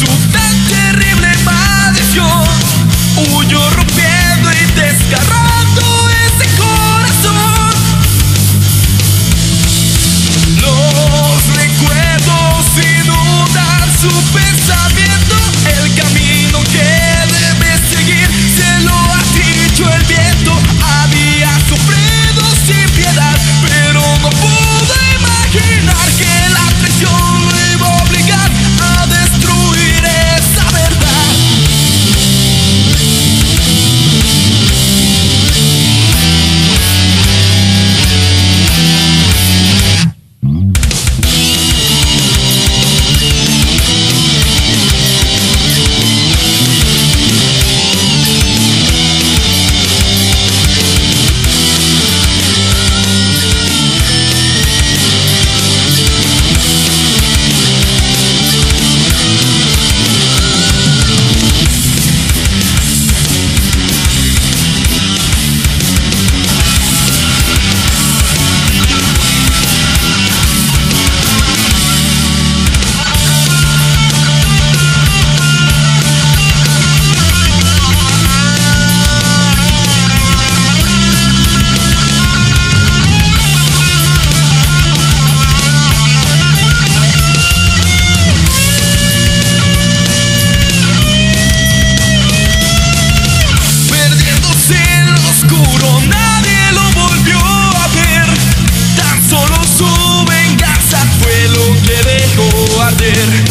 su tan terrible maldición huyó rompiendo y desgarrando ese corazón. Los recuerdos inundan su pensamiento, el camino. arder